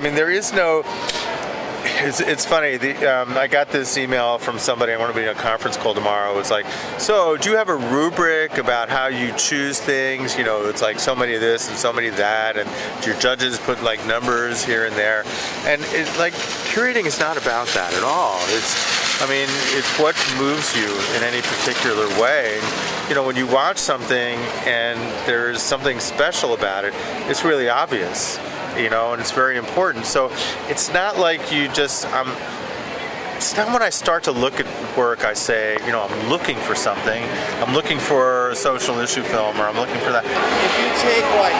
mean, there is no. It's, it's funny. The, um, I got this email from somebody. I want to be in a conference call tomorrow. It's like, so do you have a rubric about how you choose things? You know, it's like so many of this and so many of that, and your judges put like numbers here and there. And it, like curating is not about that at all. It's, I mean, it's what moves you in any particular way. You know, when you watch something and there's something special about it, it's really obvious you know, and it's very important. So it's not like you just, um, it's not when I start to look at work, I say, you know, I'm looking for something. I'm looking for a social issue film, or I'm looking for that. If you take like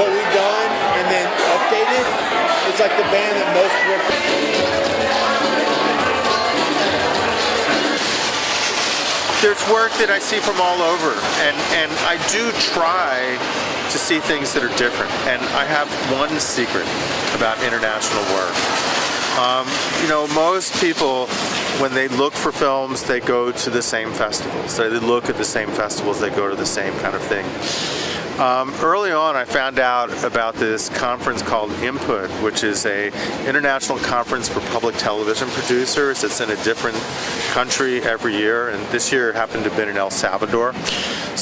what we've done and then update it, it's like the band that most there's work that I see from all over, and and I do try to see things that are different. And I have one secret about international work. Um, you know, most people, when they look for films, they go to the same festivals. They look at the same festivals, they go to the same kind of thing. Um, early on, I found out about this conference called Input, which is a international conference for public television producers. It's in a different country every year, and this year happened to have been in El Salvador.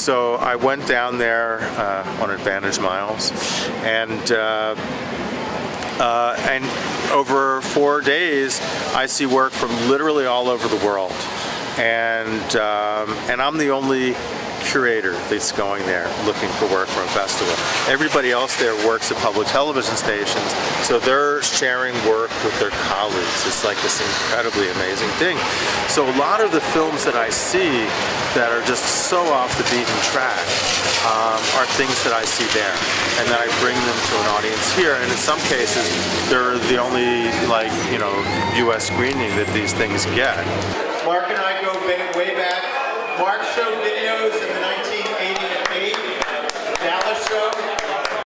So I went down there uh, on Advantage Miles, and uh, uh, and over four days, I see work from literally all over the world, and um, and I'm the only curator that's going there looking for work from a festival. Everybody else there works at public television stations, so they're sharing work with their colleagues. It's like this incredibly amazing thing. So a lot of the films that I see that are just so off the beaten track um, are things that I see there, and then I bring them to an audience here. And in some cases, they're the only like you know U.S. screening that these things get. Mark and I go way back. Mark showed videos